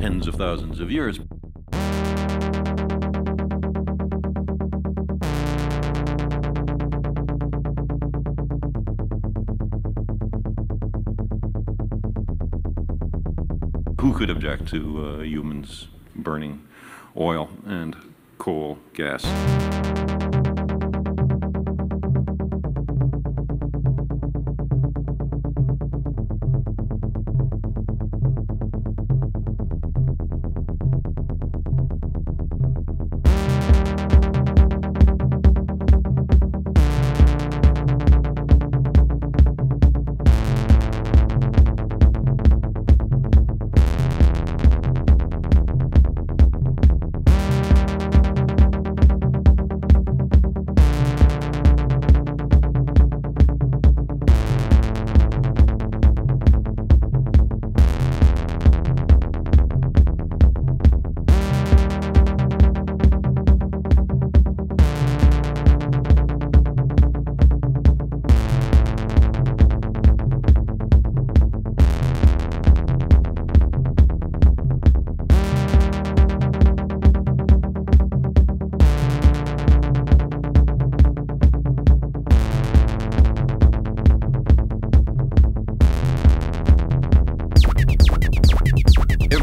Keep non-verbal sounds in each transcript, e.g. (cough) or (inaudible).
tens of thousands of years. Who could object to uh, humans burning oil and coal gas?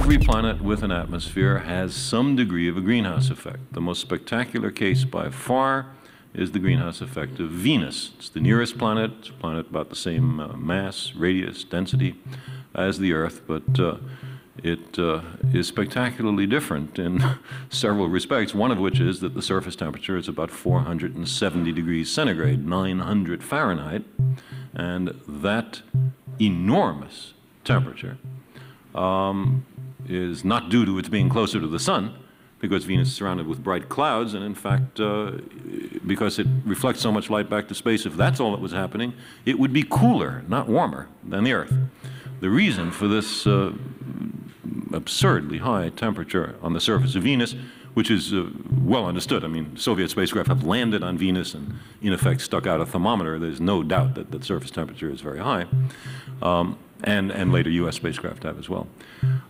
Every planet with an atmosphere has some degree of a greenhouse effect. The most spectacular case by far is the greenhouse effect of Venus. It's the nearest planet, it's a planet about the same uh, mass, radius, density as the Earth, but uh, it uh, is spectacularly different in (laughs) several respects, one of which is that the surface temperature is about 470 degrees centigrade, 900 Fahrenheit, and that enormous temperature um, is not due to its being closer to the sun, because Venus is surrounded with bright clouds, and in fact, uh, because it reflects so much light back to space, if that's all that was happening, it would be cooler, not warmer, than the Earth. The reason for this uh, absurdly high temperature on the surface of Venus, which is uh, well understood. I mean, Soviet spacecraft have landed on Venus and, in effect, stuck out a thermometer. There's no doubt that the surface temperature is very high. Um, and, and later U.S. spacecraft have as well.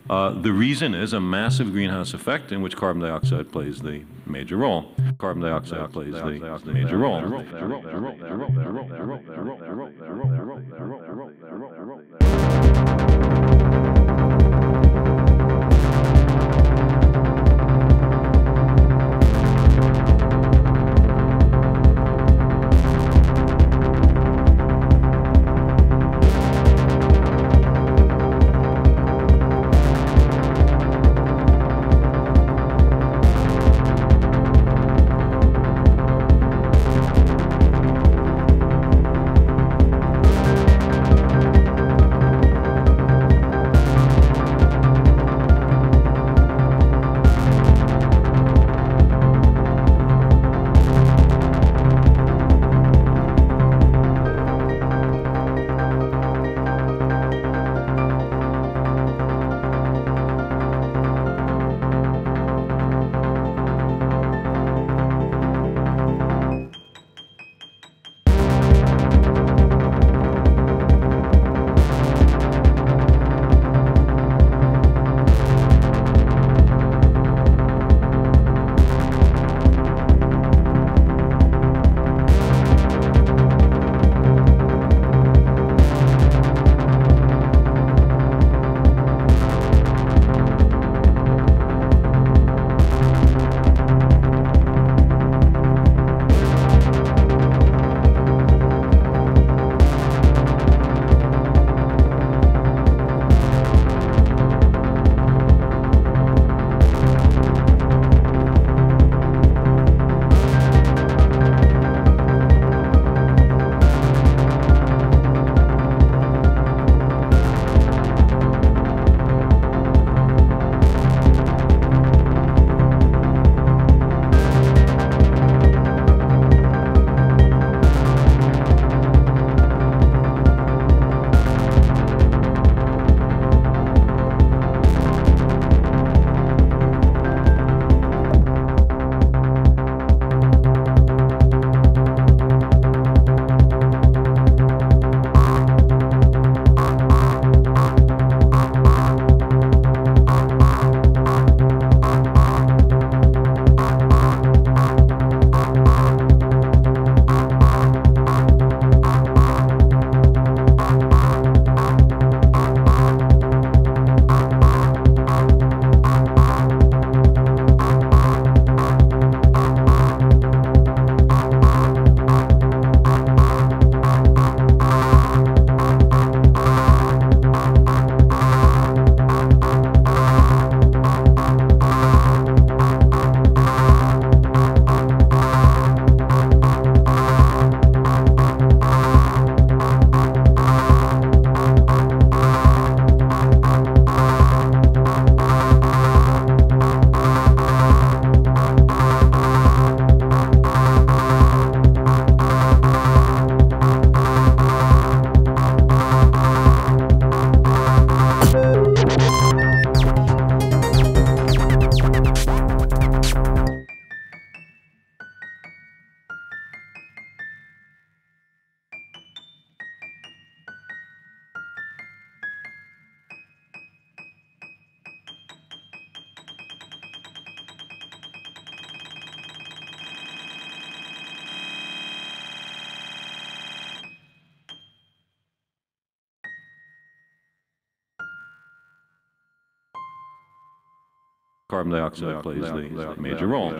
Uh, the reason is a massive greenhouse effect in which carbon dioxide plays the major role. Carbon dioxide plays the major role. role. Carbon dioxide plays the major role.